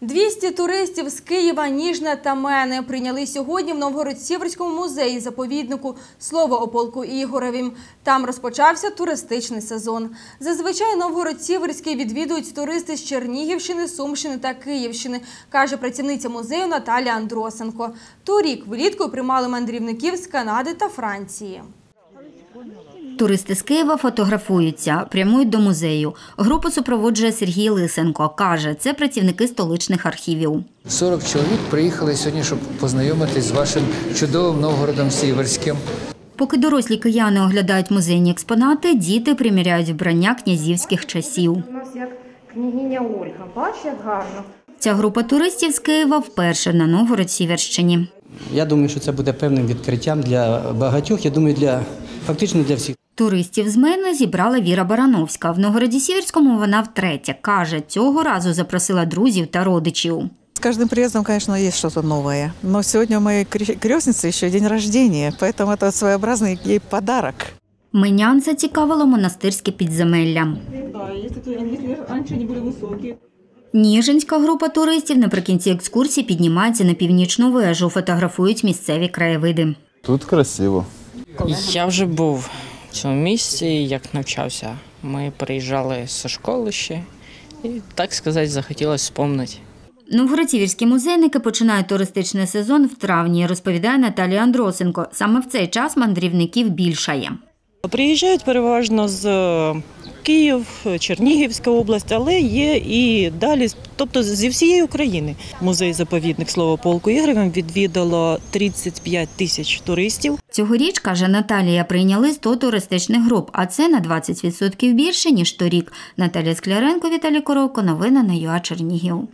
200 туристів з Києва, Ніжне та Мене прийняли сьогодні в Новгород-Сіверському музеї заповіднику слово о полку Ігоревім. Там розпочався туристичний сезон. Зазвичай Новгород-Сіверський відвідують туристи з Чернігівщини, Сумщини та Київщини, каже працівниця музею Наталія Андросенко. Торік влітку приймали мандрівників з Канади та Франції. Туристи з Києва фотографуються, прямують до музею. Групу супроводжує Сергій Лисенко. Каже, це працівники столичних архівів. 40 чоловік приїхали сьогодні, щоб познайомитись з вашим чудовим Новгородом Сіверським. Поки дорослі кияни оглядають музейні експонати, діти приміряють вбрання князівських часів. У нас як княгиня Ольга. Бач, як гарно. Ця група туристів з Києва вперше на Новгород-Сіверщині. Я думаю, що це буде певним відкриттям для багатьох. Я думаю, для фактично для всіх. Туристів з мене зібрала Віра Барановська. В Новгороді Сіверському вона втретє. Каже, цього разу запросила друзів та родичів. С каждым приездом, конечно, есть что-то новое. Но сегодня у моей кре- крестницы еще день рождения, поэтому это своеобразный ей подарок. Минян зацікавило монастирське підземелля. Да, если, то, если раньше они были высокие. Ніжинська група туристів наприкінці екскурсії піднімається на північну вежу, фотографують місцеві краєвиди. Тут красиво. Я вже був в цьому місці, як навчався. Ми приїжджали зі школи ще, і так сказати, захотілося спомнити. Новгородцівські музейники починають туристичний сезон в травні, розповідає Наталія Андросенко. Саме в цей час мандрівників більшає. Приїжджають переважно з Київ, Чернігівська область, але є і далі, тобто зі всієї України. Музей-заповідник Слово полку Ігоревим відвідало 35 тисяч туристів. Цьогоріч, каже Наталія, прийняли 100 туристичних груп, а це на 20% більше, ніж торік. Наталія Скляренко, Віталій Коровко. Новини на ЮА Чернігів.